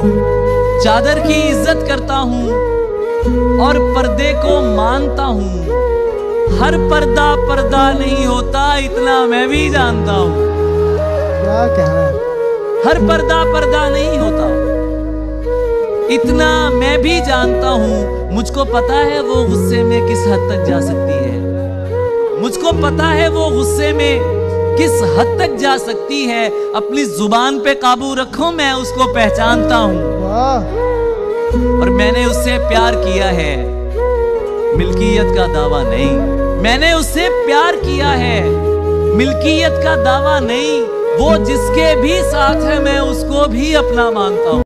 चादर की इज़्ज़त करता हूँ और पर्दे को मानता हूँ। हर पर्दा पर्दा नहीं होता इतना मैं भी जानता हूँ। क्या कहना है? हर पर्दा पर्दा नहीं होता इतना मैं भी जानता हूँ। मुझको पता है वो गुस्से में किस हद तक जा सकती है। मुझको पता है वो गुस्से में किस हद तक जा सकती है अपनी ज़ुबान पे काबू रखो मैं उसको पहचानता हूँ। और मैंने उससे प्यार किया है। मिल्कियत का दावा नहीं। मैंने उससे प्यार किया है। मिल्कियत का दावा नहीं। वो जिसके भी साथ है मैं उसको भी अपना मानता हूँ।